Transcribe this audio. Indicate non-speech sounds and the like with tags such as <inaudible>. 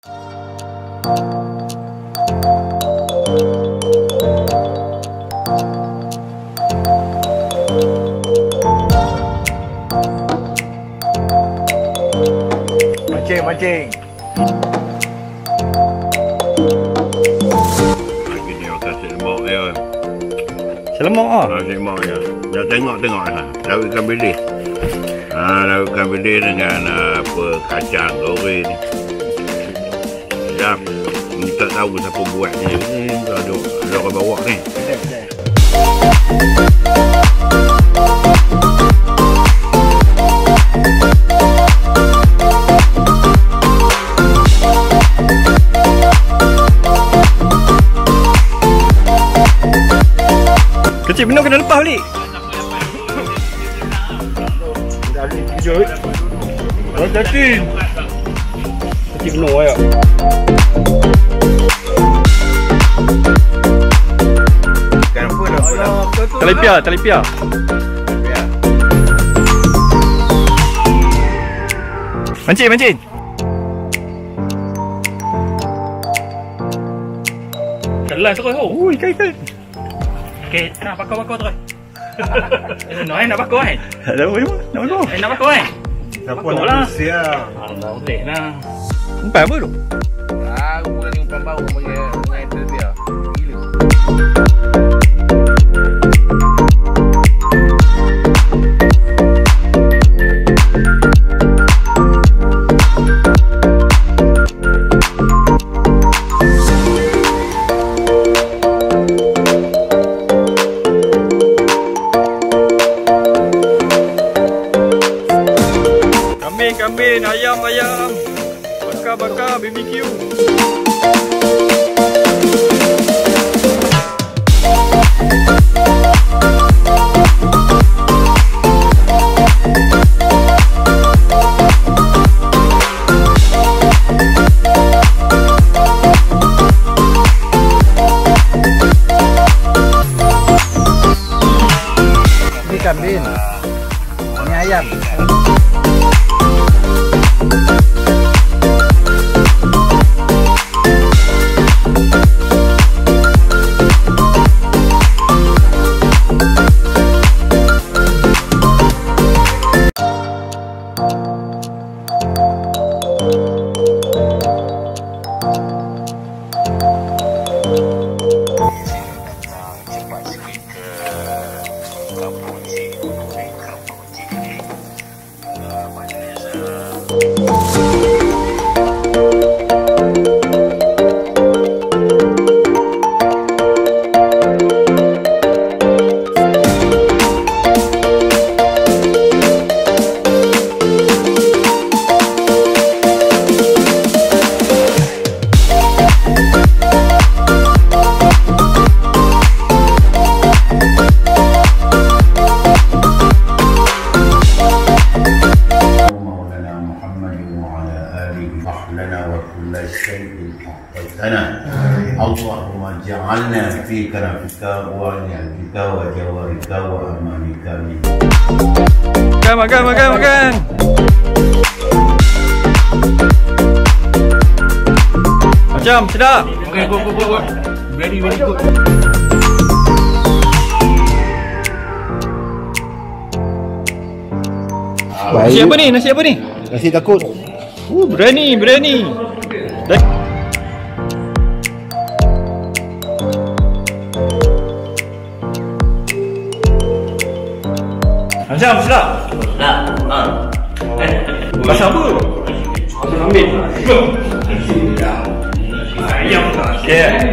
Mancing, mancing. Lagi ni orang kasih lemak dia. Selamat ah. Kasih lemak dia. Dah tengok-tengok lah. Lauk ikan bilis. Ha, lauk ikan bilis dengan uh, apa kacang goreng. Ni tak tahu siapa buat ni. Ni ada orang bawa ni. Kecil minum kena lepas balik. Dah ada kejut. Oh, jatin. Dah apa dah? Telepia, telepia. Mancing, mancing. Jalan terus tu. Oh, ikan ikan. Okey, nak bakar-bakar terus. <laughs> Eh, nak eh, nak bakar eh. Ada apa? Nak apa? Eh, nak bakar eh. Siapa Betul nak lah. siap? Allah, boleh lah. Empat apa tu? Ah, aku pula ni umpan bau punya dengan itu dia. Gila. Kambing, kambing, ayam, ayam. Bakar, bakar, BBQ. Ni kambing. Ni ayam. Música kanan ah, Allahumma ja'alna fi karafika wa ni'atika wa jawarika wa amanika min Come on, come on, come. Macam, sedap Okay, go, go, go, go Very, very good Nasi apa ni? Nasi apa ni? Nasi takut. Uh, berani, berani. Dah. Macam sedap. Nah, ha. Eh, Pasal apa? ambil. Ayam. Okay.